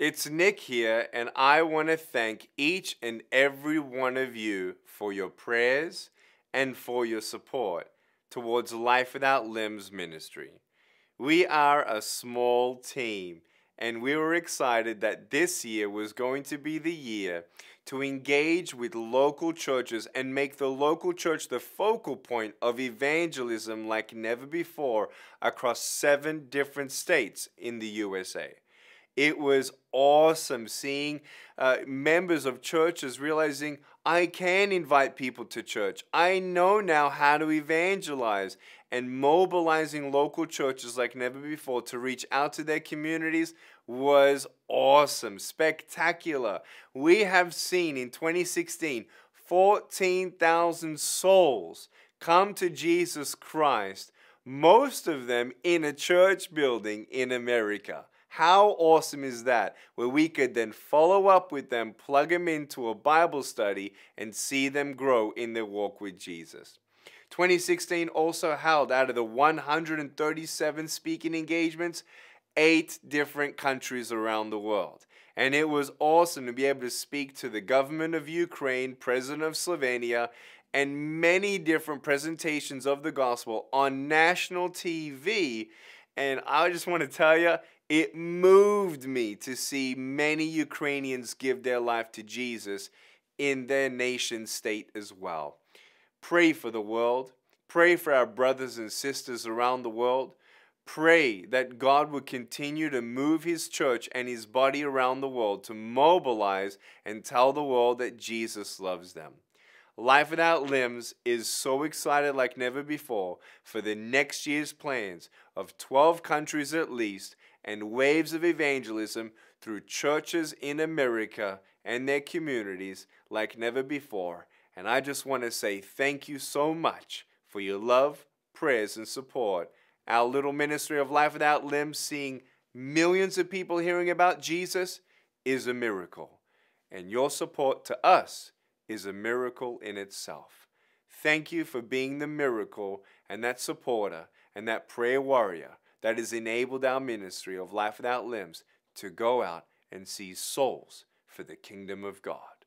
It's Nick here, and I want to thank each and every one of you for your prayers and for your support towards Life Without Limbs ministry. We are a small team, and we were excited that this year was going to be the year to engage with local churches and make the local church the focal point of evangelism like never before across seven different states in the USA. It was awesome seeing uh, members of churches realizing I can invite people to church. I know now how to evangelize and mobilizing local churches like never before to reach out to their communities was awesome, spectacular. We have seen in 2016 14,000 souls come to Jesus Christ, most of them in a church building in America. How awesome is that? Where we could then follow up with them, plug them into a Bible study, and see them grow in their walk with Jesus. 2016 also held out of the 137 speaking engagements, eight different countries around the world. And it was awesome to be able to speak to the government of Ukraine, president of Slovenia, and many different presentations of the gospel on national TV. And I just want to tell you, it moved me to see many Ukrainians give their life to Jesus in their nation state as well. Pray for the world. Pray for our brothers and sisters around the world. Pray that God would continue to move His church and His body around the world to mobilize and tell the world that Jesus loves them. Life Without Limbs is so excited like never before for the next year's plans of 12 countries at least and waves of evangelism through churches in America and their communities like never before. And I just want to say thank you so much for your love, prayers, and support. Our little ministry of Life Without Limbs, seeing millions of people hearing about Jesus, is a miracle. And your support to us is a miracle in itself. Thank you for being the miracle and that supporter and that prayer warrior that has enabled our ministry of Life Without Limbs to go out and see souls for the kingdom of God.